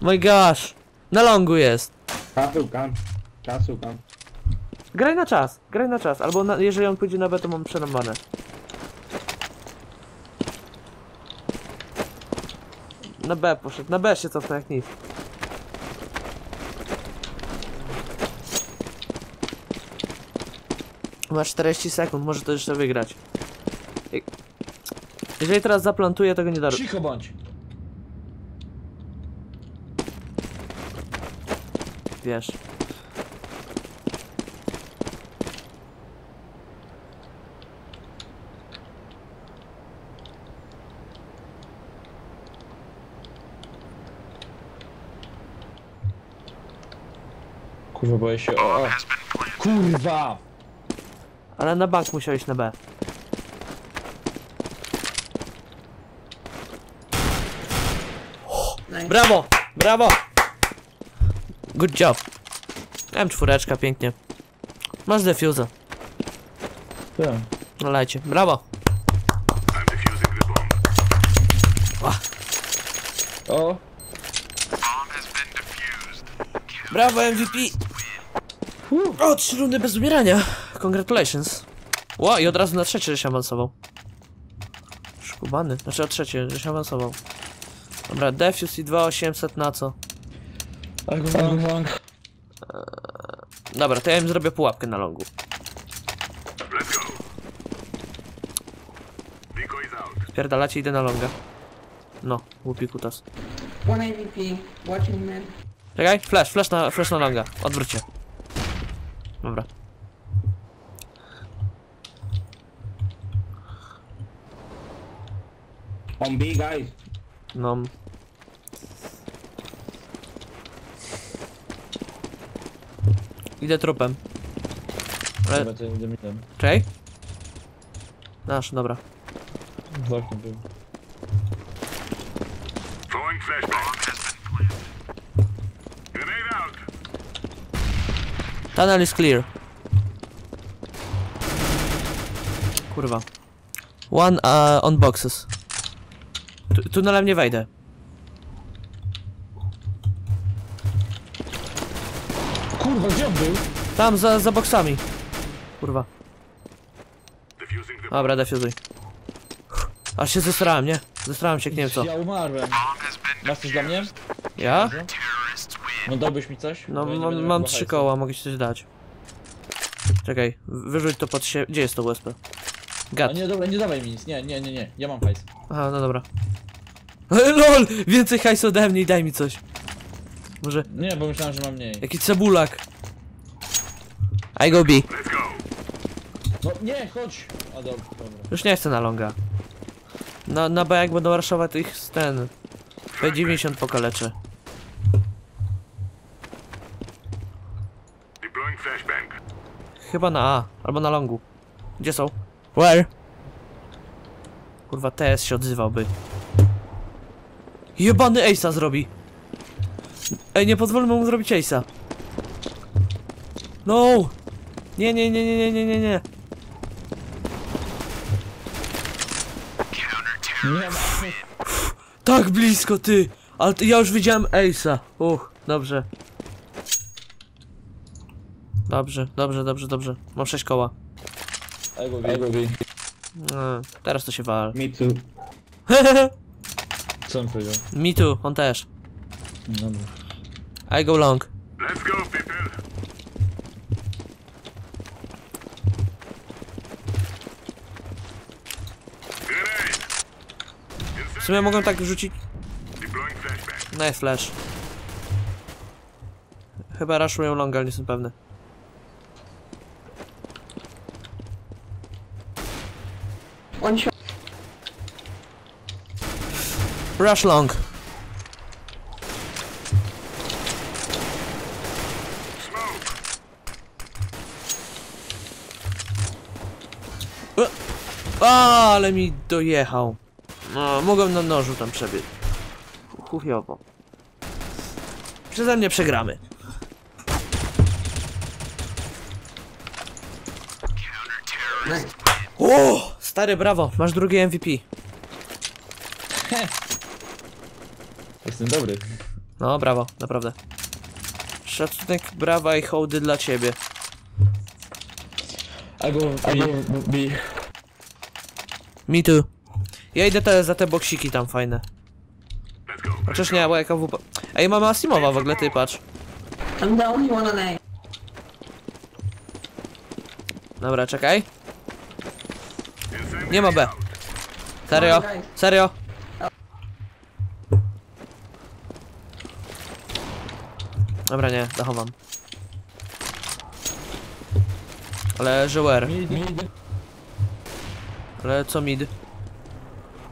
[SPEAKER 1] My gosh! Na longu jest.
[SPEAKER 3] Castle can.
[SPEAKER 1] Graj na czas, graj na czas. Albo na, jeżeli on pójdzie na B, to mam przerąbane. Na B poszedł, na B się cofnę jak nic. Masz 40 sekund, może to jeszcze wygrać. Jeżeli teraz zaplantuję, to go nie da.
[SPEAKER 2] Cicho bądź.
[SPEAKER 1] Wiesz.
[SPEAKER 2] Kurwa, boję się. O. Kurwa!
[SPEAKER 1] Ale na bank musiałeś na B.
[SPEAKER 4] Nice.
[SPEAKER 1] Brawo! Brawo! Good job. M4, pięknie. Masz defuse.
[SPEAKER 2] Tak.
[SPEAKER 1] Nalajcie. Brawo!
[SPEAKER 5] I'm defusing the bomb.
[SPEAKER 2] O!
[SPEAKER 1] Brawo MVP! O, trzy rundy bez umierania. Congratulations. Ło, i od razu na trzecie, że się awansował. Szkubany. Znaczy o trzecie, że się awansował. Dobra, defuse i 2800 na co?
[SPEAKER 2] Bang, bang, bang.
[SPEAKER 1] Dobra, to ja im zrobię pułapkę na longu.
[SPEAKER 5] Let's go. Decoy is out.
[SPEAKER 1] Pierdalacie, idę na longa. No, głupi kutas.
[SPEAKER 4] One AVP. Watching.
[SPEAKER 1] Czekaj, flash, flash na, flash na longa. Odwróćcie. Dobra.
[SPEAKER 3] On B, guys.
[SPEAKER 1] No. Idę trupem. Ale,
[SPEAKER 2] Dobra, to idę midem.
[SPEAKER 1] czekaj. Nasz, dobra.
[SPEAKER 2] W oknie był.
[SPEAKER 5] Throwing flashbang. Grenade out.
[SPEAKER 1] Tunnel is clear. Kurwa. One uh, on boxes. Tu, tunelem nie wejdę.
[SPEAKER 2] Kurwa, gdzie on był?
[SPEAKER 1] Tam, za, za boksami. Kurwa. Dobra, defuzuj. Aż się zestrałem, nie? Zestrałem się, nie wiem co.
[SPEAKER 2] Ja umarłem. Masz coś dla mnie?
[SPEAKER 1] Ja?
[SPEAKER 2] No dałbyś mi coś?
[SPEAKER 1] No,
[SPEAKER 2] Bo ja nie
[SPEAKER 1] mam,
[SPEAKER 2] będę
[SPEAKER 1] mam
[SPEAKER 2] miał
[SPEAKER 1] trzy
[SPEAKER 2] hajsu.
[SPEAKER 1] koła, mogę ci coś dać. Czekaj, wyrzuć to pod siebie. Gdzie jest to USP?
[SPEAKER 2] A
[SPEAKER 1] Gad.
[SPEAKER 2] nie, dobra, nie dawaj mi nic, nie, nie, nie, nie, ja mam hajs.
[SPEAKER 1] Aha, no dobra. LOL! Więcej hajsu ode mnie i daj mi coś. Może
[SPEAKER 2] Nie, bo myślałem, że mam mniej.
[SPEAKER 1] jakiś cebulak. I go B.
[SPEAKER 5] Let's go.
[SPEAKER 2] No nie, chodź! A dobra, dobra.
[SPEAKER 1] Już nie chcę na longa. Na, na B jak będą raszować ich z ten... P90 pokaleczę. Chyba na A, albo na longu. Gdzie są? Where? Kurwa, TS się odzywałby. Jebany Ace'a zrobi. Ej, nie pozwólmy mu zrobić Ace'a. No! Nie, nie, nie, nie, nie, nie, nie, nie. Tak blisko, ty! Ale ja już widziałem Ace'a. Uch, dobrze. Dobrze, dobrze, dobrze, dobrze. Mam 6 koła.
[SPEAKER 2] Ego, ego, ego.
[SPEAKER 1] E, teraz to się wal.
[SPEAKER 3] Me too.
[SPEAKER 2] Co on powiedział?
[SPEAKER 1] Me too, on też.
[SPEAKER 2] Dobra.
[SPEAKER 1] I go long.
[SPEAKER 5] Let's go, people.
[SPEAKER 1] W sumie mogę tak rzucić. Nice flash. Chyba rushują long, ale nie jestem pewny.
[SPEAKER 4] One shot.
[SPEAKER 1] Rush long.
[SPEAKER 5] Smoke.
[SPEAKER 1] A, ale mi dojechał. No, mogłem na nożu tam przebiec. Chuchiowo. Przeze mnie przegramy. O, stary, brawo, masz drugie MVP.
[SPEAKER 2] Jestem dobry.
[SPEAKER 1] No, brawo, naprawdę. Szacunek, brawa i hołdy dla ciebie.
[SPEAKER 2] Ego, ego, B.
[SPEAKER 1] Me too. Ja idę te, za te boksiki tam fajne. Chociaż nie, bo jaka wupa... Ej, mamy Asimowa w ogóle, ty patrz.
[SPEAKER 4] I'm the only one on A.
[SPEAKER 1] Dobra, czekaj. Nie ma B. Serio? Serio? Dobra, nie, zachowam. Ale że where?
[SPEAKER 2] Mid, mid.
[SPEAKER 1] Ale co mid?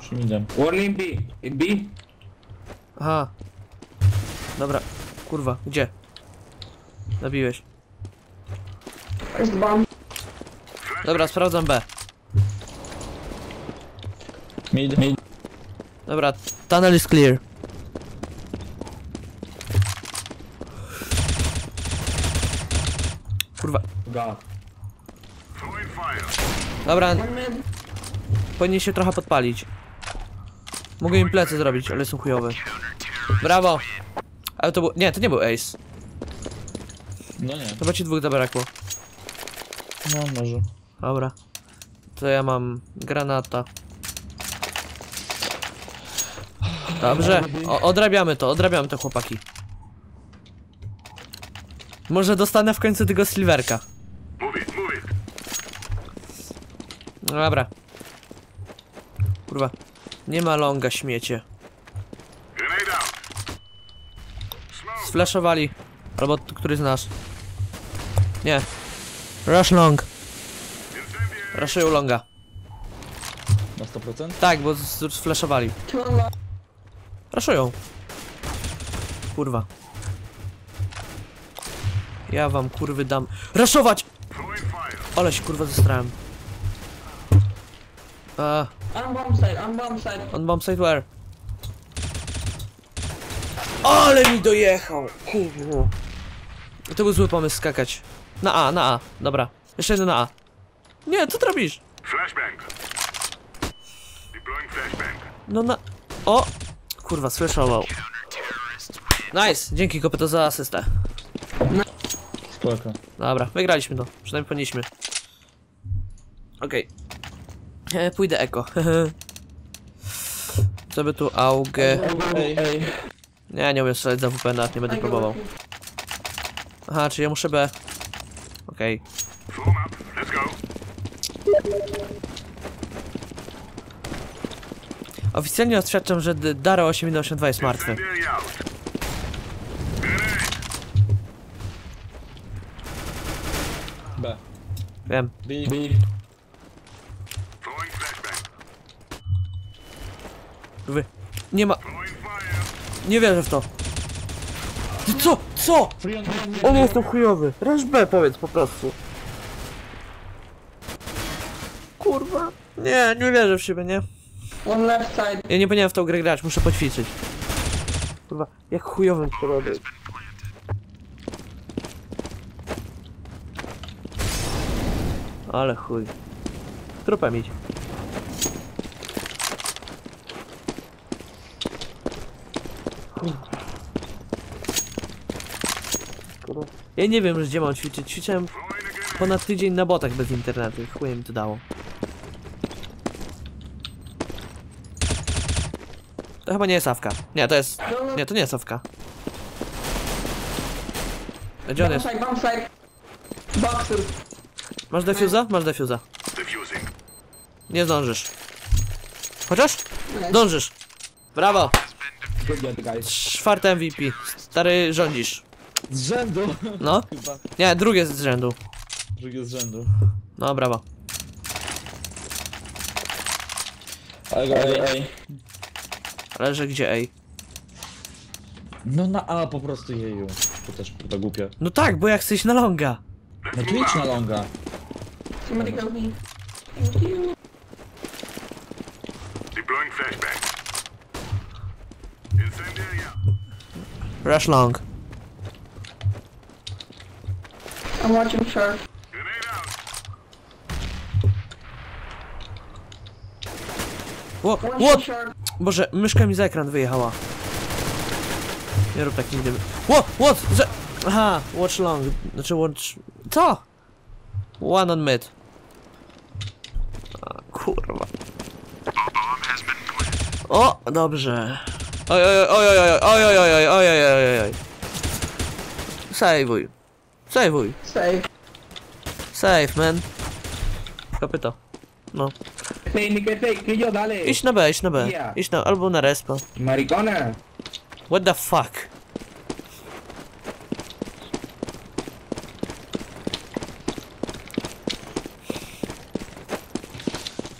[SPEAKER 2] Przy midem.
[SPEAKER 3] In B. B.
[SPEAKER 1] Aha. Dobra. Kurwa, gdzie? Zabiłeś.
[SPEAKER 4] Bomb?
[SPEAKER 1] Dobra, sprawdzam B.
[SPEAKER 2] Mid, mid.
[SPEAKER 1] Dobra, tunnel is clear. Kurwa.
[SPEAKER 3] God.
[SPEAKER 1] Dobra, powinien się trochę podpalić. Mogę im plecy zrobić, ale są chujowe. Brawo! Ale to był... Nie, to nie był ace.
[SPEAKER 2] No nie.
[SPEAKER 1] Chyba ci dwóch zabrakło.
[SPEAKER 2] No może.
[SPEAKER 1] Dobra. To ja mam granata. Dobrze, o, odrabiamy to, odrabiamy to chłopaki. Może dostanę w końcu tego silverka. No dobra. Kurwa. Nie ma longa, śmiecie. Sflashowali. Albo któryś z nas. Nie. Rush long. Rushują longa.
[SPEAKER 2] Na 100%?
[SPEAKER 1] Tak, bo sflashowali. Raszują. Kurwa. Ja wam kurwy dam. Raszować! Ale się kurwa zestrałem. A,
[SPEAKER 4] On bomb side. On bomb side.
[SPEAKER 1] on bomb site where? Ale mi dojechał! Kurwa. To był zły pomysł skakać. Na A, na A. Dobra. Jeszcze jeden na A. Nie, co ty robisz?
[SPEAKER 5] Flashbang. Deploying flashbang.
[SPEAKER 1] No na... O! Kurwa, słyszował. Nice! Dzięki kopyto za asystę.
[SPEAKER 2] Spoko.
[SPEAKER 1] Dobra, wygraliśmy to. Przynajmniej powinniśmy. Okej. E, Pójdę eko. Co by tu augę. Nie, nie umiem strzelać za WP, nawet nie będę próbował. Aha, czy ja muszę B. Okej. Oficjalnie oświadczam, że D- Daro 8182 jest martwy.
[SPEAKER 2] B.
[SPEAKER 1] Wiem.
[SPEAKER 2] B.
[SPEAKER 3] B.
[SPEAKER 5] Throwing flashbang.
[SPEAKER 1] Wy. Nie ma. Nie wierzę w to. Ty co? Co?
[SPEAKER 2] On
[SPEAKER 1] On jestem chujowy. Raż B powiedz po prostu. Kurwa. Nie, nie wierzę w siebie, nie?
[SPEAKER 4] One left side.
[SPEAKER 1] Ja nie powinienem w tą grę grać, muszę poćwiczyć. Kurwa, jak chujowym trzeba być. Ale chuj. Trupem idź. Ja nie wiem już gdzie mam ćwiczyć. Ćwiczyłem ponad tydzień na botach bez internetu i chuj mi to dało. To chyba nie jest awka. Nie, to jest... Nie, to nie jest awka. Gdzie on jest?
[SPEAKER 4] Boxes.
[SPEAKER 1] Masz defuza? Masz defuza. Nie zdążysz. Chociaż?
[SPEAKER 4] Nice.
[SPEAKER 1] Dążysz. Brawo. Czwarte MVP. Stary rządzisz.
[SPEAKER 2] Z rzędu.
[SPEAKER 1] No?
[SPEAKER 2] Chyba.
[SPEAKER 1] Nie, drugie z rzędu.
[SPEAKER 2] Drugie z rzędu.
[SPEAKER 1] No, brawo.
[SPEAKER 2] Ale ej, ej.
[SPEAKER 1] Ale że gdzie, ej?
[SPEAKER 2] No na A po prostu jeju. To też kurwa głupie.
[SPEAKER 1] No tak, bo ja chcę iść na longa.
[SPEAKER 2] No tu idź na longa.
[SPEAKER 4] Somebody go me. Thank you.
[SPEAKER 5] Deploying flashbang.
[SPEAKER 1] Rush long.
[SPEAKER 4] I'm watching short.
[SPEAKER 1] What? What? Boże, myszka mi za ekran wyjechała. Nie rób tak nigdy. What? What? Że... Aha, watch long. Znaczy watch... Co? One on mid. A, kurwa. O, dobrze. Oj, oj, oj, oj, oj, oj, oj, oj, oj, oj, oj, oj. Sejwuj. Sejwuj.
[SPEAKER 4] Save.
[SPEAKER 1] Save, man. Kopyto. No.
[SPEAKER 3] Hey, Nikete, que yo, dale.
[SPEAKER 1] Idź na B, idź na B.
[SPEAKER 3] Yeah.
[SPEAKER 1] Idź na... albo na respa.
[SPEAKER 3] Maricona.
[SPEAKER 1] What the fuck?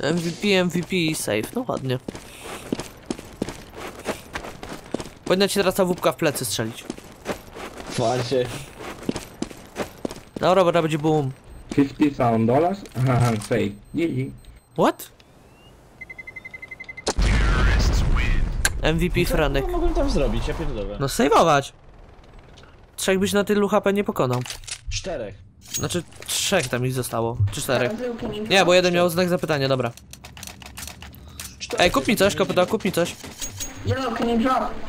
[SPEAKER 1] MVP, MVP i save. No ładnie. Powinna ci teraz ta wupka w plecy strzelić.
[SPEAKER 2] Twardzie.
[SPEAKER 1] Dobra, bo to będzie boom.
[SPEAKER 3] 50,000 dollars. Haha, fake. GG.
[SPEAKER 1] What? MVP Franek.
[SPEAKER 2] Co mogłem tam zrobić? Ja pierdolę.
[SPEAKER 1] No saveować. Trzech byś na tylu HP nie pokonał.
[SPEAKER 2] Czterech.
[SPEAKER 1] Znaczy trzech tam ich zostało. Czy czterech.
[SPEAKER 4] You
[SPEAKER 1] Nie, bo jeden miał znak zapytania, dobra. Ej, kup mi coś, kopyta, kup mi coś.
[SPEAKER 4] Yellow, can you drop?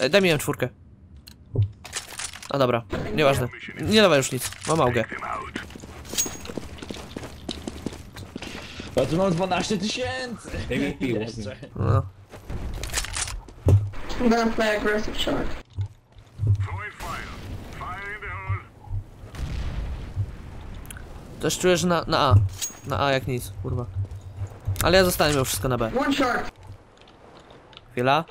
[SPEAKER 1] Ej, daj mi M4. A dobra, nieważne. Nie dawaj już nic, mam małgę.
[SPEAKER 2] Ja tu mam 12 tysięcy.
[SPEAKER 3] MVP
[SPEAKER 2] Jeszcze.
[SPEAKER 1] No.
[SPEAKER 4] I'm gonna play aggressive
[SPEAKER 5] hole.
[SPEAKER 1] Też czuję, że na, na A. Na A jak nic, kurwa. Ale ja zostałem mimo wszystko na B.
[SPEAKER 4] One short.
[SPEAKER 1] Chwila.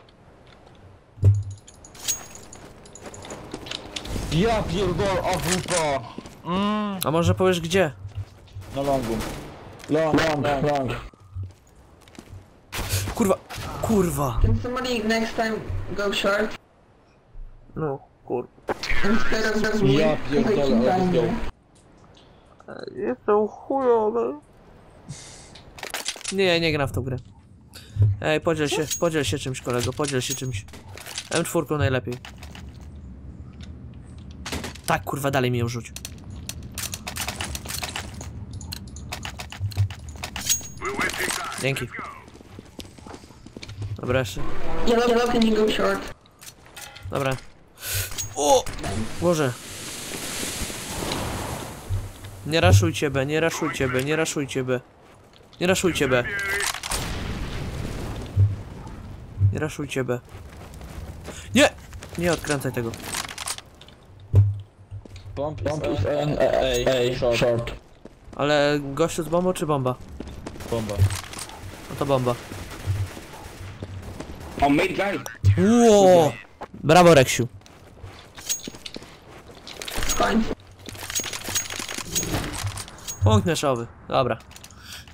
[SPEAKER 2] Ja pierdolę, AWP.
[SPEAKER 1] A może powiesz gdzie?
[SPEAKER 2] Na longu. Long, long, long.
[SPEAKER 1] Kurwa, kurwa.
[SPEAKER 4] Can somebody next time go short
[SPEAKER 1] No, kurwa.
[SPEAKER 4] instead of just me?
[SPEAKER 2] Ja pierdolę, ale go.
[SPEAKER 1] Jestem chujowy. Nie, nie gram w tą grę. Ej, podziel się, podziel się czymś kolego, podziel się czymś. M4 najlepiej. Tak, kurwa, dalej mi ją rzuć. Dzięki. Dobra, jeszcze. Dobra. O! Boże. Nie raszuj ciebie, nie raszuj ciebie, nie raszuj ciebie. Nie raszuj
[SPEAKER 5] ciebie.
[SPEAKER 1] Nie raszuj ciebie. Nie! Nie odkręcaj tego.
[SPEAKER 2] Pomp, pomp is on, A, A, short. short.
[SPEAKER 1] Ale gościu z bombą czy bomba?
[SPEAKER 2] Bomba.
[SPEAKER 1] No to bomba.
[SPEAKER 3] Mate guy.
[SPEAKER 1] Ło! Brawo Reksiu.
[SPEAKER 4] Skończ.
[SPEAKER 1] Punkt mieszowy. Dobra.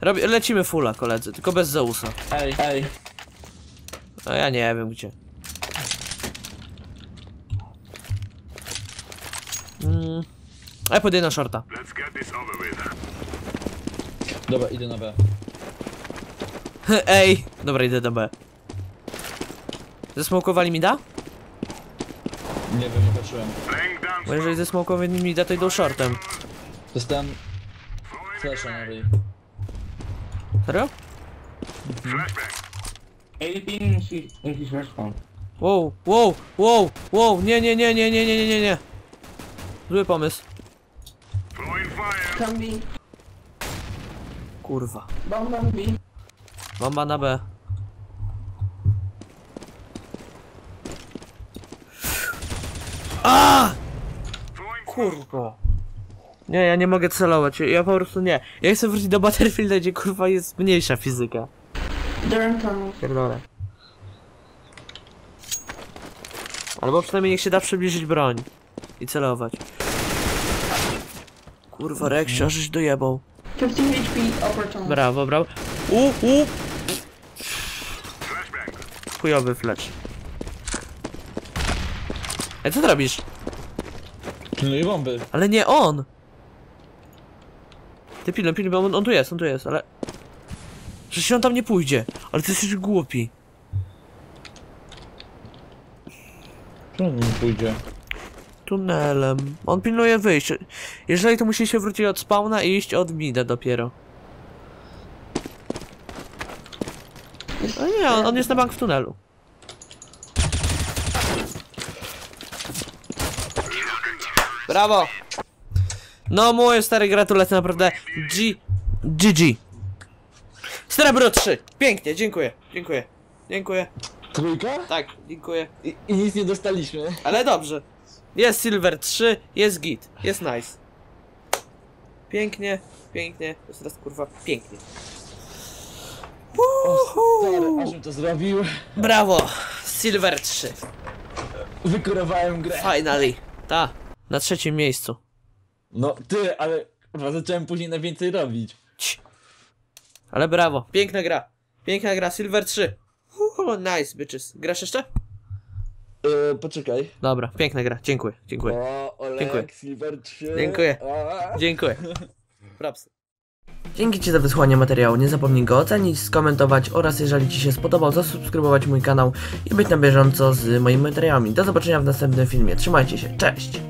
[SPEAKER 1] Robi, lecimy fulla koledzy, tylko bez Zeusa.
[SPEAKER 2] Ej, ej.
[SPEAKER 1] A ja nie wiem gdzie. Mm. A ja podję na shorta.
[SPEAKER 2] Dobra, idę na B.
[SPEAKER 1] Ej! Dobra, idę do B. Zesmokowali mi da?
[SPEAKER 2] Nie wiem, nie patrzyłem.
[SPEAKER 1] Bo jeżeli zesmokowali mi da, to idą shortem.
[SPEAKER 2] Dostałem flasha na ryj.
[SPEAKER 1] Serio?
[SPEAKER 3] respawn.
[SPEAKER 1] Wow, wow, wow, wow, nie, nie, nie, nie, nie, nie, nie, nie, nie. Zły pomysł.
[SPEAKER 4] Tam B.
[SPEAKER 1] Kurwa.
[SPEAKER 4] Bomba B.
[SPEAKER 1] Bomba na B. A! Kurwa. Nie, ja nie mogę celować, ja po prostu nie. Ja chcę wrócić do Battlefielda, gdzie kurwa jest mniejsza fizyka. Pierdolę. Albo przynajmniej niech się da przybliżyć broń. I celować. Kurwa, Reksio, żeś dojebał.
[SPEAKER 4] 50 HP.
[SPEAKER 1] Brawo, brawo. U, u, chujowy flash. Ej, co ty robisz?
[SPEAKER 2] No i bomby.
[SPEAKER 1] Ale nie on! Ty pilnuj, pilnuj, bo on, on tu jest, on tu jest, ale... Przecież on tam nie pójdzie, ale ty jesteś głupi.
[SPEAKER 2] Czemu nie pójdzie?
[SPEAKER 1] Tunelem. On pilnuje wyjść. Jeżeli to musi się wrócić od spawna i iść od mida dopiero. No nie, on, on jest na bank w tunelu. Brawo! No mój stary gratulacje naprawdę. G... GG. Srebro 3. Pięknie, dziękuję, dziękuję. Dziękuję.
[SPEAKER 2] Trójka?
[SPEAKER 1] Tak, dziękuję.
[SPEAKER 2] I, I nic nie dostaliśmy.
[SPEAKER 1] Ale dobrze. Jest Silver 3, jest git, jest nice. Pięknie, pięknie, jest teraz kurwa pięknie.
[SPEAKER 2] Stary, ażem to zrobił.
[SPEAKER 1] Brawo! Silver 3.
[SPEAKER 2] Wykurowałem grę.
[SPEAKER 1] Finally. Ta, na trzecim miejscu.
[SPEAKER 2] No ty, ale kurwa, zacząłem później na więcej robić.
[SPEAKER 1] Ale brawo, piękna gra. Piękna gra, Silver 3. Uhu, nice, bitches. Grasz jeszcze?
[SPEAKER 2] Yy, poczekaj.
[SPEAKER 1] Dobra, piękna gra, dziękuję, dziękuję.
[SPEAKER 2] O, Olek,
[SPEAKER 1] Dziękuję.
[SPEAKER 2] Silver 3.
[SPEAKER 1] Dziękuję.
[SPEAKER 2] A.
[SPEAKER 1] Dziękuję. Propsy. Dzięki Ci za wysłanie materiału. Nie zapomnij go ocenić, skomentować oraz jeżeli Ci się spodobał, zasubskrybować mój kanał i być na bieżąco z moimi materiałami. Do zobaczenia w następnym filmie. Trzymajcie się. Cześć!